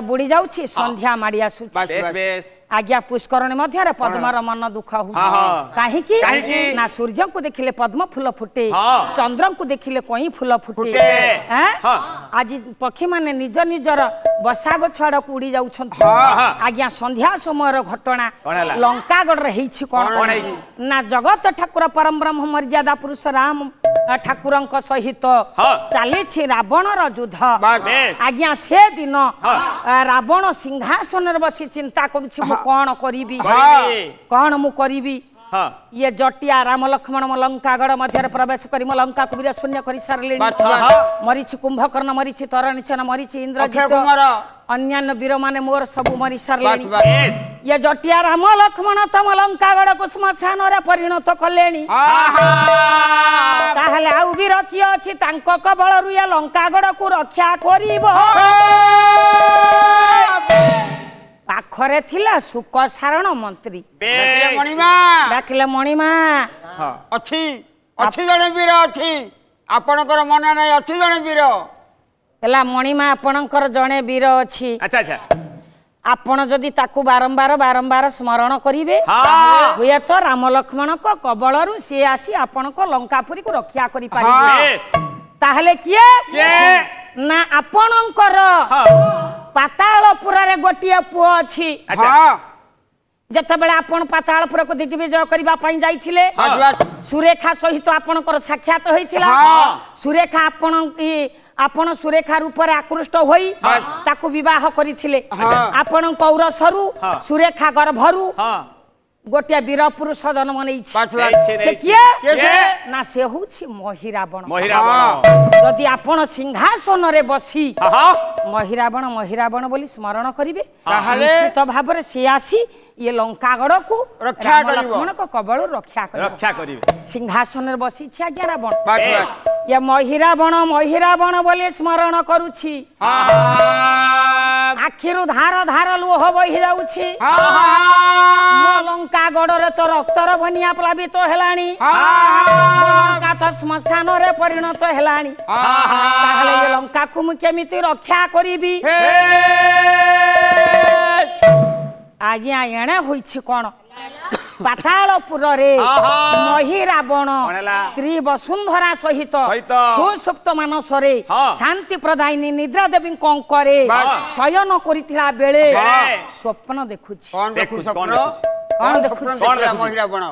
बुड़ी जाऊ छी संध्या माड़ी आसु बेस बेस आज्ञा पुष्करणी मध्य रे पद्मर मन दुख हो काहे की ना सूर्य को देखिले पद्म फूल फुटे चंद्र को देखिले कोई फूल फुटे हां आज पक्षी माने निज निजर बसाग छड़ कुड़ी जाऊ छन आज्ञा संध्या समय रो घटना लंकागढ़ रे हिछ कोन ना जगत ठाकुर परम ब्रह्म मर्यादा पुरुष राम ଠାକୁରଙ୍କ ସହିତ ଚାଲିଛି ରାବଣର ଯୁଦ୍ଧ ଆଜ୍ଞା ସେ ଦିନ ରାବଣ ସିଂହାସନରେ ବସି ଚିନ୍ତା କରୁଛି ମୁଁ କଣ କରିବି କଣ ମୁଁ କରିବି ଇଏ ଜଟିଆ ରାମ ଲକ୍ଷ୍ମଣ ମଲଙ୍କାଗଡ଼ ମଧ୍ୟରେ ପ୍ରବେଶ କରି ମଲଙ୍କା କୁବୀର ଶୂନ୍ୟ କରିସାରିଲେଣି ମରିଛି କୁମ୍ଭକର୍ଣ୍ଣ ମରିଛି ତରଣୀ ଛନ ମରିଛି ଇନ୍ଦ୍ର ଅନ୍ୟାନ୍ୟ ବୀରମାନେ ମୋର ସବୁ ମରି ସାରିଲେଣି ଇଏ ଜଟିଆ ରାମ ଲକ୍ଷ୍ମଣ ତମ ଲଙ୍କାଗଡ଼କୁ ଶ୍ମଶାନରେ ପରିଣତ କଲେଣି ତାହେଲେ ଆଉ ବି ରଖି ଅଛି ତାଙ୍କ କବଳରୁ ଇଏ ଲଙ୍କାଗଡ଼କୁ ରକ୍ଷା କରିବ ପାଖରେ ଥିଲା ଶୁକ ସାରଣ ମନ୍ତ୍ରୀ ଡାକିଲେ ମଣିମା ଅଛି ଅଛି ଜଣେ ବୀର ଅଛି ଆପଣଙ୍କର ମନେ ନାହିଁ ଅଛି ଜଣେ ବୀର ହେଲା ମଣିମା ଆପଣଙ୍କର ଜଣେ ବୀର ଅଛି ଆଚ୍ଛା ଆଚ୍ଛା ଆପଣ ଯଦି ତାକୁ ବାରମ୍ବାର ବାରମ୍ବାର ସ୍ମରଣ କରିବେ ହୁଏତ ରାମ ଲକ୍ଷ୍ମଣଙ୍କ କବଳରୁ ସିଏ ଆସି ଆପଣଙ୍କ ଲଙ୍କାପୁରୀକୁ ରକ୍ଷା କରିପାରିବେ ତାହେଲେ କିଏ ନା ଆପଣଙ୍କର ପାତାଳପୁରରେ ଗୋଟିଏ ପୁଅ ଅଛି ଯେତେବେଳେ ଆପଣ ପାତାଳପୁରକୁ ଦିଗି ବିଜୟ କରିବା ପାଇଁ ଯାଇଥିଲେ ସୁରେଖା ସହିତ ଆପଣଙ୍କର ସାକ୍ଷାତ ହୋଇଥିଲା ସୁରେଖା ଆପଣ ଆପଣ ସୁରେଖା ରୂପରେ ଆକୃଷ୍ଟ ହୋଇ ତାକୁ ବିବାହ କରିଥିଲେ ଆପଣ କୌରସରୁ ସୁରେଖା ଗର୍ଭରୁ ଗୋଟିଏ ବୀର ପୁରୁଷ ଜନ୍ମ ନେଇଛି ସେ କିଏ ନା ସେ ହଉଛି ମହିରାବଣ ଯଦି ଆପଣ ସିଂହାସନରେ ବସି ମହିରାବଣ ମହିରାବଣ ବୋଲି ସ୍ମରଣ କରିବେ ନିଶ୍ଚିତ ଭାବରେ ସିଏ ଆସି ଇଏ ଲଙ୍କାଗଡ଼କୁ ଲକ୍ଷ୍ମଣଙ୍କ କବଳରୁ ରକ୍ଷା ରକ୍ଷା କରିବେ ସିଂହାସନରେ ବସିଛି ଆଜ୍ଞା ରାବଣ ଇଏ ମହିରାବଣ ମହିରାବଣ ବୋଲି ସ୍ମରଣ କରୁଛି ଆଖିରୁ ଧାର ଧାର ଲୁହ ବହି ଯାଉଛି ଲଙ୍କା ଗଡରେ ତ ରକ୍ତର ବନିଆ ପ୍ଲାବିତ ହେଲାଣି ଲଙ୍କା ତ ଶ୍ମଶାନରେ ପରିଣତ ହେଲାଣି ତାହେଲେ ଏ ଲଙ୍କାକୁ ମୁଁ କେମିତି ରକ୍ଷା କରିବି ଆଜ୍ଞା ଏଣେ ହୋଇଛି କଣ ପାତାଳପୁରରେ ମହି ରାବଣ ସ୍ତ୍ରୀ ବସୁନ୍ଧରା ସହିତ ସୁସୁପ୍ତ ମାନସରେ ଶାନ୍ତି ପ୍ରଦାୟିନୀ ନିଦ୍ରା ଦେବୀଙ୍କ ଅଙ୍କରେ ଶୟନ କରିଥିଲା ବେଳେ ସ୍ୱପ୍ନ ଦେଖୁଛି କଣ ଦେଖୁଛି ମହି ରାବଣ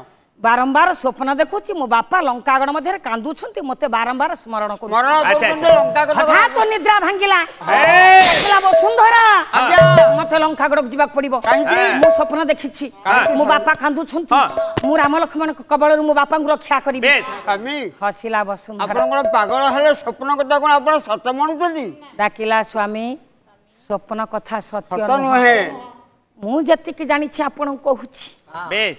বারম্বার স্বপ্ন দেখুছি মো বাপা লঙ্কাগড় মধ্যে কান্দুছন্তি মতে বারম্বার স্মরণ হঠাৎ নিদ্রা ভাঙ্গিলা বসুন্ধরা মতে লঙ্কাগড় যাওয়া পড়ব মু স্বপ্ন দেখিছি মো বাপা কান্দুছন্তি মু রাম লক্ষ্মণ কবলর মো বাপাঙ্কু রক্ষা করিবি হসিলা বসুন্ধরা আপনার পাগল হলে স্বপ্ন কথা কোন আপনার সত্য মানুষনি ডাকিলা স্বামী স্বপ্ন কথা সত্য নহে মু যেতিকি জানিছি আপনার কহুছি বেশ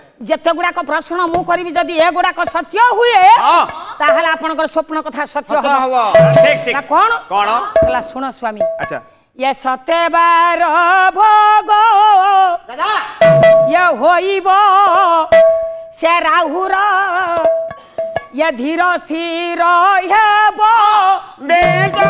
ଯେତେ ଗୁଡାକ ପ୍ରଶ୍ନ ମୁଁ କରିବି ଯଦି ଏଗୁଡାକ ସତ୍ୟ ହୁଏ ତାହେଲେ ଆପଣଙ୍କର ସ୍ୱପ୍ନ କଥା ସତ୍ୟ ହବ କଣ କଣ ହେଲା ଶୁଣ ସ୍ୱାମୀ ଆଚ୍ଛା ये सतेबार भोग ये होइब से राहुर ये धीर स्थिर हेब बेगा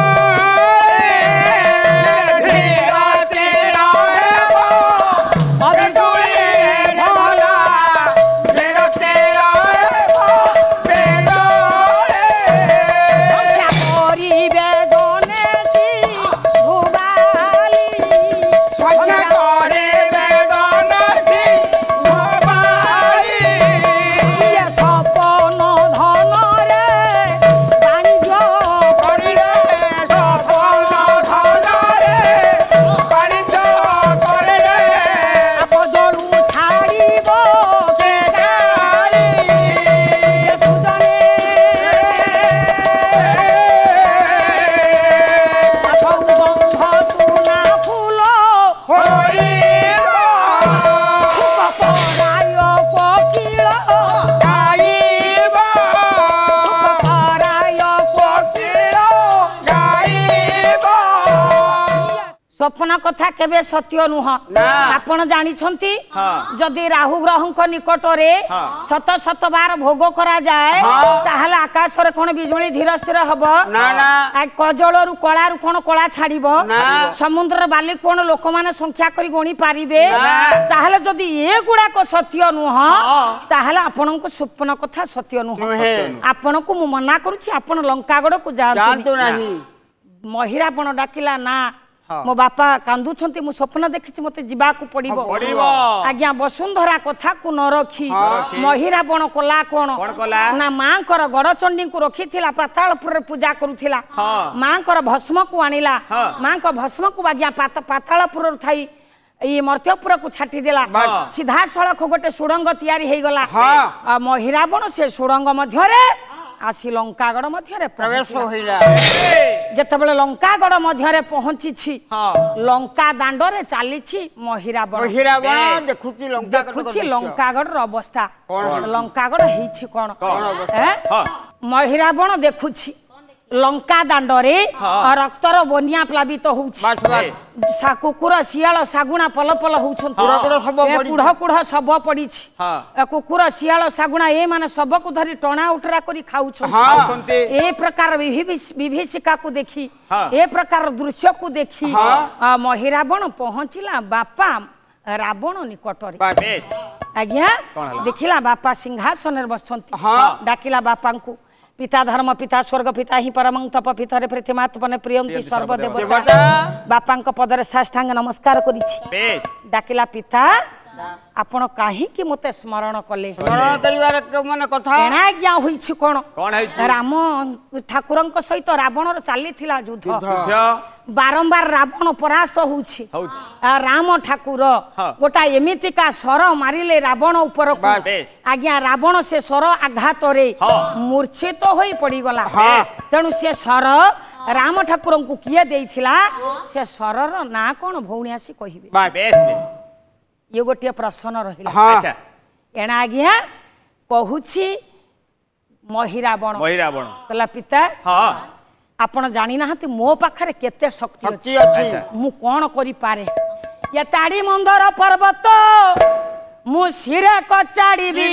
ସତ୍ୟ ନୁହଁ ଆପଣ ଜାଣିଛନ୍ତି ଯଦି ରାହୁ ଗ୍ରହଙ୍କ ନିକଟରେ ଶତ ଶତବାର ଭୋଗ କରାଯାଏ ତାହେଲେ ଆକାଶରେ କଣ ବିଜୁଳି ଧୀର ସ୍ଥିର ହବ କଜଳରୁ କଳାରୁ କଣ କଳା ଛାଡିବ ସମୁଦ୍ରର ବାଲି କଣ ଲୋକମାନେ ସଂଖ୍ୟା କରି ଗଣି ପାରିବେ ତାହେଲେ ଯଦି ଏଗୁଡାକ ସତ୍ୟ ନୁହଁ ତାହେଲେ ଆପଣଙ୍କ ସ୍ୱପ୍ନ କଥା ସତ୍ୟ ନୁହଁ ଆପଣଙ୍କୁ ମୁଁ ମନା କରୁଛି ଆପଣ ଲଙ୍କାଗଡକୁ ଯାଆନ୍ତୁ ମହିରାପଣ ଡାକିଲା ନା ମୋ ବାପା କାନ୍ଦୁଛନ୍ତି ମୁଁ ସ୍ୱପ୍ନ ଦେଖିଛି ମତେ ଯିବାକୁ ପଡିବ ଆଜ୍ଞା ବସୁନ୍ଧରା କଥାକୁ ନ ରଖି ମହିରା ବଣ କଲା କଣ ନା ମାଙ୍କର ଗଡଚଣ୍ଡୀଙ୍କୁ ରଖିଥିଲା ପାତାଳପୁରରେ ପୂଜା କରୁଥିଲା ମାଙ୍କର ଭସ୍ମକୁ ଆଣିଲା ମାଙ୍କ ଭସ୍ମକୁ ଆଜ୍ଞା ପାତାଳପୁରରୁ ଥାଇ ଇଏ ମର୍ତ୍ୟପୁରକୁ ଛାଟିଦେଲା ସିଧାସଳଖ ଗୋଟେ ସୁଡଙ୍ଗ ତିଆରି ହେଇଗଲା ମହିରାବଣ ସେ ସୁଡଙ୍ଗ ମଧ୍ୟରେ আসি লঙ্কাগড় মধ্যে প্রবেশ হইলা যেতবে লঙ্কাগড় মধ্যে পৌঁছিছি লঙ্কা দাণ্ডরে চালিছি মহিরাবণ দেখুছি লঙ্কাগড়র অবস্থা লঙ্কাগড় হয়েছি কোণ হ্যাঁ মহিরাবণ দেখুছি লঙ্কা দাণ্ডরে রক্তর বনিয়া প্লাবিত হচ্ছে কুকুর শিয়াল শাগুণা পল পল হচ্ছেন কুড় কুড় শব পড়িছি কুকুর শিয়াল শাগুণা এ মানে শবকু ধরি টণা উঠরা করে খাউছেন এ প্রকার বিভীষিকাকু দেখি এ প্রকার দৃশ্যকু দেখি মহিরাবণ পৌঁছিলা বাপা ରାବଣ ନିକଟରେ ଆଜ୍ଞା ଦେଖିଲା ବାପା ସିଂହାସନରେ ବସଛନ୍ତି ଡାକିଲା ବାପାଙ୍କୁ पिता धर्म पिता स्वर्ग पिता हि परमं तप पितरे पृथ्वीमात्मने प्रियंति सर्वदेव बापाଙ୍କ ପଦରେ ସାଷ୍ଟାଙ୍ଗ ନମସ୍କାର କରିଛି ଡାକିଲା ପିତା ଆପଣ କାହିଁକି ମୋତେ ସ୍ମରଣ କଲେ ଆଜ୍ଞା ହୋଇଛି କ'ଣ ରାମ ଠାକୁରଙ୍କ ସହିତ ରାବଣର ଚାଲିଥିଲା ଯୁଦ୍ଧ ବାରମ୍ବାର ରାବଣ ପରାସ୍ତ ହଉଛି ରାମ ଠାକୁର ଗୋଟା ଏମିତିକା ସ୍ୱର ମାରିଲେ ରାବଣ ଉପରକୁ ଆଜ୍ଞା ରାବଣ ସେ ସ୍ୱର ଆଘାତରେ ମୂର୍ଚ୍ଛିତ ହୋଇ ପଡିଗଲା ତେଣୁ ସେ ସ୍ୱର ରାମ ଠାକୁରଙ୍କୁ କିଏ ଦେଇଥିଲା ସେ ସ୍ୱରର ନାଁ କଣ ଭଉଣୀ ଆସି କହିବେ ଇଏ ଗୋଟିଏ ପ୍ରଶ୍ନ ରହିଲା ଏଣା ଆଜ୍ଞା କହୁଛି ମହିରାବଣ ମହିରାବଣ କହିଲା ପିତା ହଁ ଆପଣ ଜାଣିନାହାନ୍ତି ମୋ ପାଖରେ କେତେ ଶକ୍ତି ଅଛି ମୁଁ କ'ଣ କରିପାରେ ଏ ତାଡ଼ି ମନ୍ଦର ପର୍ବତ ମୁଁ ଶିରେ କଚାଡ଼ିବି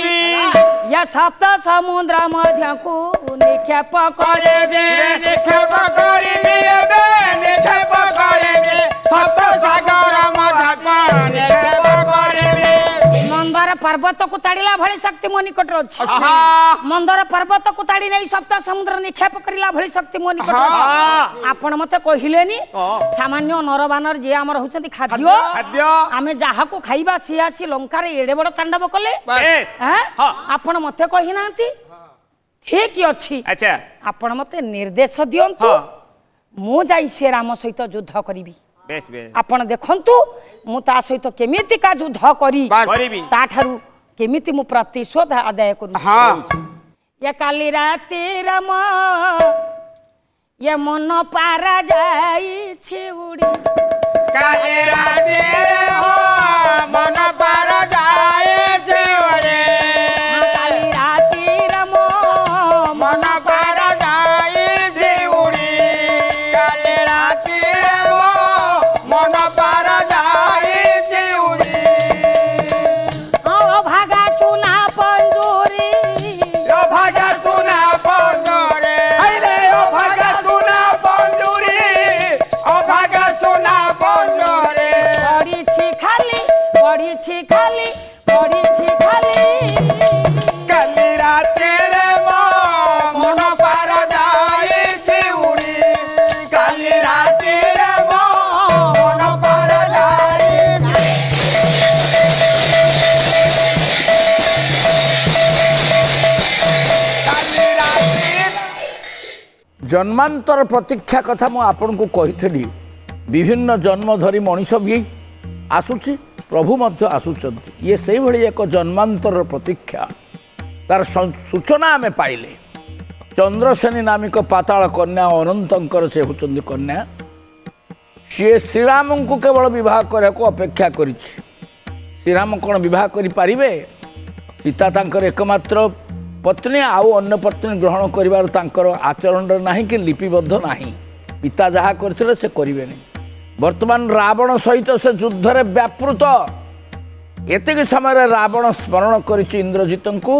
ଏ ସପ୍ତ ସମୁଦ୍ର ମଧ୍ୟକୁ ନିକ୍ଷେପ କରିବି ନିକ୍ଷେପ କରିବି ନିକ୍ଷେପ କରିବି ସପ୍ତ ସାଗର ମଧ୍ୟକୁ पर्वत को ताड़ीला भली शक्ति मो निकट अछि अच्छा। मंदर पर्वत को ताड़ी नहीं सप्त समुद्र निक्षेप करिला भली शक्ति मो निकट अछि अच्छा। आपण मते कहिलेनी सामान्य नरबानर जे हमर होचंती खाद्य खाद्य आमे जाहा को खाइबा सियासी लंका रे एडे बड़ तांडव कले हां आपण मते कहि नांती ठीक अछि अच्छा आपण मते निर्देश दियंतु मु जाई से राम सहित युद्ध करिवि ଆପଣ ଦେଖନ୍ତୁ ମୁଁ ତା ସହିତ କେମିତିକା ଯୁଦ୍ଧ କରି ତାଠାରୁ କେମିତି ମୁଁ ପ୍ରତିଶୋଧ ଆଦାୟ କରୁଛି ଏ କାଲି ରାତିର ମୋ ଏ ମନ ପାରା ଯାଇଛି ଉଡ଼ି କାଲି ରାତିରେ ମନ ପାରା ଜନ୍ମାନ୍ତର ପ୍ରତୀକ୍ଷା କଥା ମୁଁ ଆପଣଙ୍କୁ କହିଥିଲି ବିଭିନ୍ନ ଜନ୍ମ ଧରି ମଣିଷ ବି ଆସୁଛି ପ୍ରଭୁ ମଧ୍ୟ ଆସୁଛନ୍ତି ଇଏ ସେଇଭଳି ଏକ ଜନ୍ମାନ୍ତରର ପ୍ରତୀକ୍ଷା ତାର ସୂଚନା ଆମେ ପାଇଲେ ଚନ୍ଦ୍ରସେନୀ ନାମିକ ପାତାଳ କନ୍ୟା ଅନନ୍ତଙ୍କର ସେ ହେଉଛନ୍ତି କନ୍ୟା ସିଏ ଶ୍ରୀରାମଙ୍କୁ କେବଳ ବିବାହ କରିବାକୁ ଅପେକ୍ଷା କରିଛି ଶ୍ରୀରାମ କ'ଣ ବିବାହ କରିପାରିବେ ସୀତା ତାଙ୍କର ଏକମାତ୍ର ପତ୍ନୀ ଆଉ ଅନ୍ୟ ପତ୍ନୀ ଗ୍ରହଣ କରିବାର ତାଙ୍କର ଆଚରଣରେ ନାହିଁ କି ଲିପିବଦ୍ଧ ନାହିଁ ପିତା ଯାହା କରିଥିଲେ ସେ କରିବେନି ବର୍ତ୍ତମାନ ରାବଣ ସହିତ ସେ ଯୁଦ୍ଧରେ ବ୍ୟାପୃତ ଏତିକି ସମୟରେ ରାବଣ ସ୍ମରଣ କରିଛି ଇନ୍ଦ୍ରଜିତଙ୍କୁ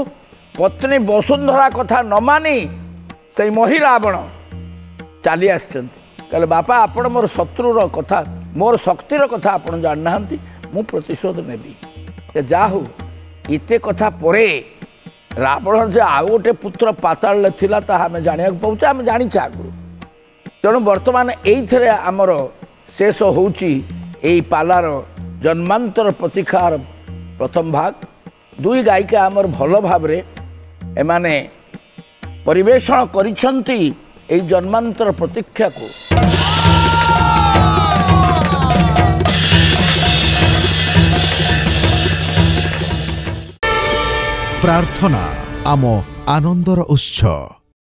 ପତ୍ନୀ ବସୁନ୍ଧରା କଥା ନ ମାନି ସେଇ ମହି ରାବଣ ଚାଲି ଆସିଛନ୍ତି କହିଲେ ବାପା ଆପଣ ମୋର ଶତ୍ରୁର କଥା ମୋର ଶକ୍ତିର କଥା ଆପଣ ଜାଣିନାହାନ୍ତି ମୁଁ ପ୍ରତିଶୋଧ ନେବି ଯାହା ହଉ ଏତେ କଥା ପରେ ରାବଣର ଯେ ଆଉ ଗୋଟେ ପୁତ୍ର ପାତାଳରେ ଥିଲା ତାହା ଆମେ ଜାଣିବାକୁ ପାଉଛେ ଆମେ ଜାଣିଛେ ଆଗରୁ ତେଣୁ ବର୍ତ୍ତମାନ ଏଇଥିରେ ଆମର ଶେଷ ହେଉଛି ଏଇ ପାଲାର ଜନ୍ମାନ୍ତର ପ୍ରତୀକ୍ଷାର ପ୍ରଥମ ଭାଗ ଦୁଇ ଗାୟିକା ଆମର ଭଲ ଭାବରେ ଏମାନେ ପରିବେଷଣ କରିଛନ୍ତି এই জন্মান্তর প্রতীক্ষাকে ପ୍ରାର୍ଥନା ଆମ ଆନନ୍ଦର ଉତ୍ସ